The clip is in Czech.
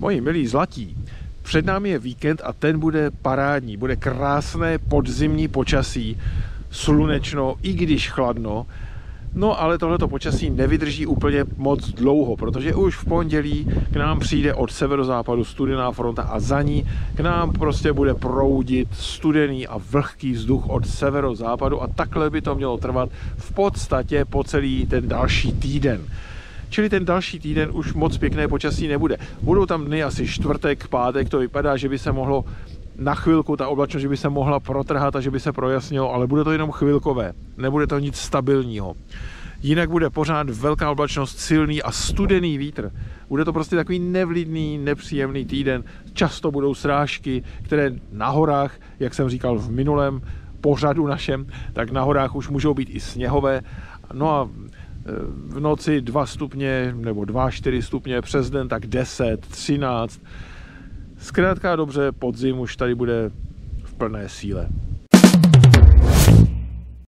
Moji milí zlatí, před námi je víkend a ten bude parádní. Bude krásné podzimní počasí, slunečno, i když chladno. No ale tohleto počasí nevydrží úplně moc dlouho, protože už v pondělí k nám přijde od severozápadu studená fronta a za ní k nám prostě bude proudit studený a vlhký vzduch od severozápadu a takhle by to mělo trvat v podstatě po celý ten další týden. Čili ten další týden už moc pěkné počasí nebude. Budou tam dny asi čtvrtek, pátek, to vypadá, že by se mohlo na chvilku ta oblačnost, že by se mohla protrhat a že by se projasnilo, ale bude to jenom chvilkové, nebude to nic stabilního. Jinak bude pořád velká oblačnost, silný a studený vítr. Bude to prostě takový nevlidný, nepříjemný týden. Často budou srážky, které na horách, jak jsem říkal v minulém pořadu našem, tak na horách už můžou být i sněhové. No a v noci 2 stupně nebo 2-4 stupně, přes den tak 10, 13. Zkrátka dobře, podzim už tady bude v plné síle.